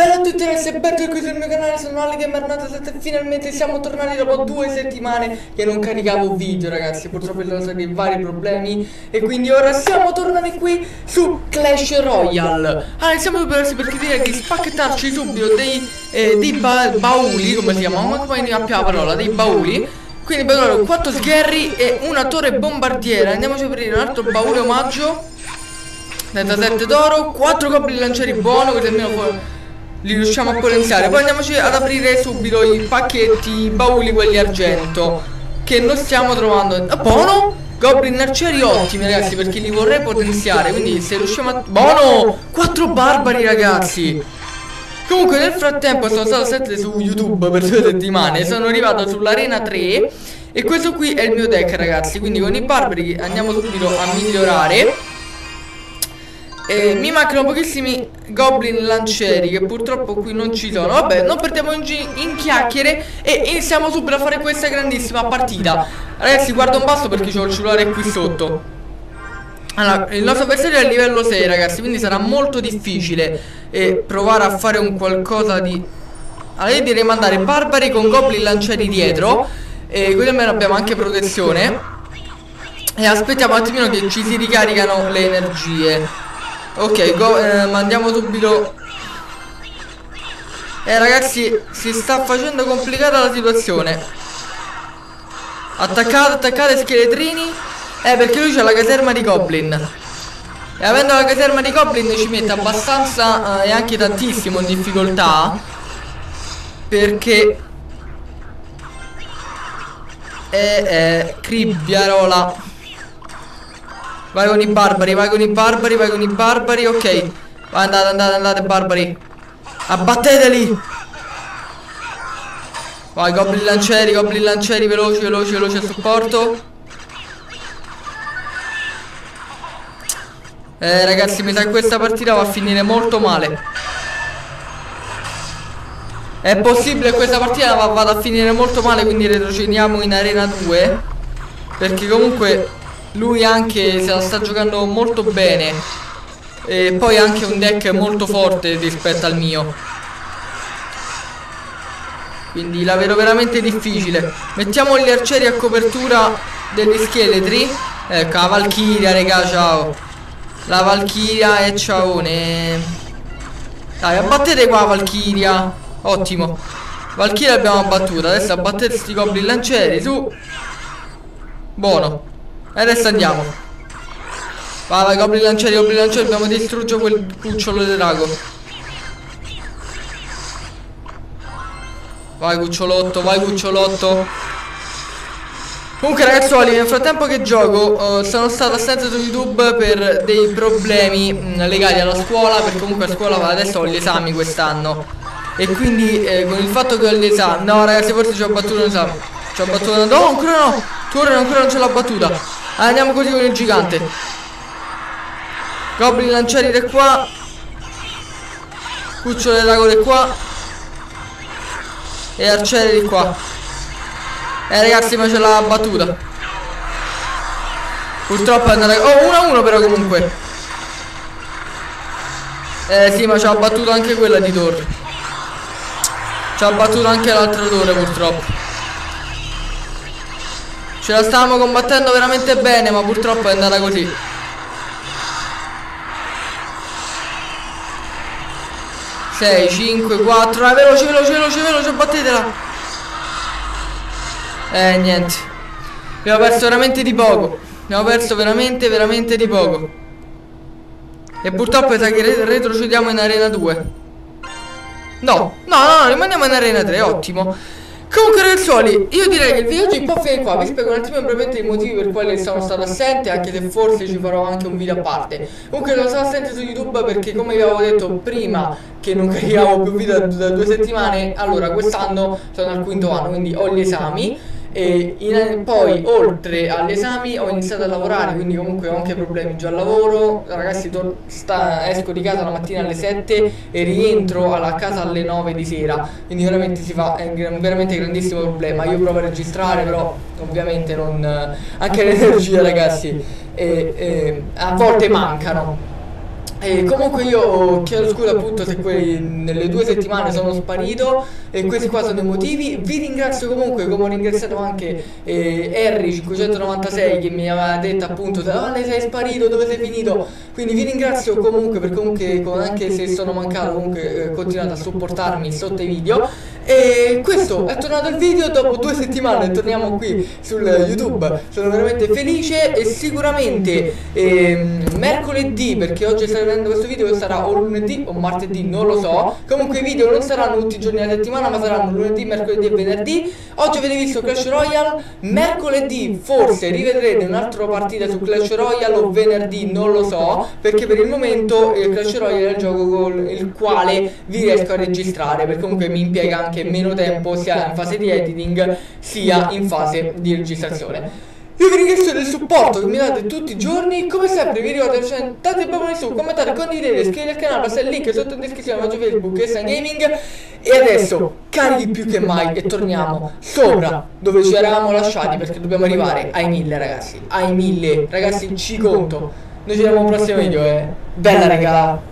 bella a tutti ragazzi e bentornati sul mio canale, sono Ali Gamer e finalmente siamo tornati dopo due settimane che non caricavo video ragazzi Purtroppo sono stati vari problemi. E quindi ora siamo tornati qui su Clash Royale. Allora siamo preparati perché direi di spacchettarci subito dei, eh, dei ba bauli, come si chiamano, come ne appia la parola, dei bauli. Quindi per ora 4 sgherri e una torre bombardiera Andiamoci a aprire un altro baule omaggio. 37 d'oro, 4 goblin lancieri buono, così almeno li riusciamo a potenziare. Poi andiamoci ad aprire subito i pacchetti, i bauli quelli argento Che non stiamo trovando. Ah, Buono Goblin arcieri ottimi ragazzi perché li vorrei potenziare. Quindi se riusciamo a... Buono 4 barbari ragazzi! Comunque nel frattempo sono stato sempre su YouTube per due settimane. Sono arrivato sull'arena 3 E questo qui è il mio deck ragazzi. Quindi con i barbari andiamo subito a migliorare eh, mi mancano pochissimi goblin lancieri che purtroppo qui non ci sono. Vabbè non perdiamo in, in chiacchiere E iniziamo subito a fare questa grandissima partita. Ragazzi guarda un passo perché c'ho il cellulare qui sotto. Allora il nostro avversario è a livello 6 ragazzi Quindi sarà molto difficile. eh, Provare a fare un qualcosa di Allora io direi mandare barbari con goblin lancieri dietro. E così almeno abbiamo anche protezione. E aspettiamo un attimino che ci si ricaricano le energie Ok, go, eh, mandiamo subito. Eh ragazzi, si sta facendo complicata la situazione. Attaccate, attaccate scheletrini. Eh perché lui c'ha la caserma di Goblin. E avendo la caserma di Goblin ci mette abbastanza eh, e anche tantissimo in difficoltà. Perché Eh, eh, Cribbiarola Vai con i barbari, vai con i barbari, vai con i barbari, ok. Vai, andate, andate, andate, barbari. Abbatteteli! Vai, goblin lancieri, goblin lancieri, veloci, veloci, veloci a supporto. Eh, ragazzi, mi sa che questa partita va a finire molto male. È possibile che questa partita vada a finire molto male, quindi retrocediamo in arena 2. Perché comunque lui anche se la sta giocando molto bene. E poi anche un deck molto forte rispetto al mio. Quindi la vedo veramente difficile. Mettiamo gli arcieri a copertura degli scheletri. Ecco la valchiria regà ciao. La valchiria e ciaone. Dai abbattete qua valchiria. Ottimo. Valchiria l'abbiamo abbattuta. Adesso abbattete sti goblin lancieri su. Buono e adesso andiamo. Vai, vai, goblin lancieri, goblin lancieri, dobbiamo distruggere quel cucciolo di drago. Vai cucciolotto, vai cucciolotto. Comunque ragazzuoli, nel frattempo che gioco uh, sono stato assente su YouTube per dei problemi mh, mm, legati alla scuola Perché comunque a scuola adesso ho gli esami quest'anno E quindi eh, con il fatto che ho gli esami No ragazzi forse ci ho battuto un esame Ci ho battuto No ancora no Torre ancora non ce l'ho battuta Andiamo così con il gigante. Goblin lancieri da qua. Cucciolo drago di qua. E arcieri di qua. Eh ragazzi ma ce l'ha battuta. Purtroppo è andata Oh 1-1 però comunque. Eh sì ma ci ha battuto anche quella di torre. Ci ha battuto anche l'altra torre purtroppo Ce la stavamo combattendo veramente bene ma purtroppo è andata così. Sei, cinque, quattro. Eh, Veloce, veloce, veloce, veloce Battetela. Eh, niente. Abbiamo perso veramente di poco. Abbiamo perso veramente, veramente di poco. E purtroppo sa che retrocediamo in arena 2 No, no, no, rimaniamo in arena 3, ottimo Comunque ragazzuoli, io direi che il video oggi può finire qua, vi spiego un attimo brevemente i motivi per quali sono stato assente, anche se forse ci farò anche un video a parte. Comunque sono stato assente su YouTube perché come vi avevo detto prima che non caricavo più video da due settimane, allora quest'anno sono al quinto anno, quindi ho gli esami e in, poi oltre agli esami ho iniziato a lavorare quindi comunque ho anche problemi già al lavoro. Ragazzi sta, esco di casa la mattina alle 7 e rientro alla casa alle 9 di sera. quindi veramente si fa è un veramente grandissimo problema. Io provo a registrare però ovviamente non anche le energie ragazzi e, e, a volte mancano E comunque io chiedo scusa appunto se quei, nelle due settimane sono sparito e questi qua sono i motivi. Vi ringrazio comunque come ho ringraziato anche eh, Harry596 che mi aveva detto appunto Vale sei sparito, dove sei finito? Quindi vi ringrazio comunque perché comunque anche se sono mancato comunque eh, continuate a supportarmi sotto i video. E questo è tornato il video dopo due settimane, torniamo qui sul YouTube. Sono veramente felice e sicuramente eh, mercoledì perché oggi sarà vedendo questo video sarà o lunedì o martedì, non lo so. Comunque i video non saranno tutti i giorni della settimana, ma saranno lunedì, mercoledì e venerdì. Oggi avete visto Clash Royale, mercoledì forse rivedrete un'altra partita su Clash Royale o venerdì, non lo so, perché per il momento eh, Clash Royale è il gioco con il quale vi riesco a registrare, perché comunque mi impiega anche meno tempo sia in fase di editing sia in fase di registrazione. Io vi ringrazio del supporto che mi date tutti i giorni. Come sempre vi ricordo, cioè, date proprio su, commentate, condividete, iscrivetevi al canale, passate il link sotto in descrizione, faccio Facebook e San Gaming. E adesso, carichi più che mai, e torniamo sopra dove ci eravamo lasciati perché dobbiamo arrivare ai mille ragazzi. Ai mille, ragazzi ci conto. Noi ci vediamo al prossimo video, eh. Bella regà.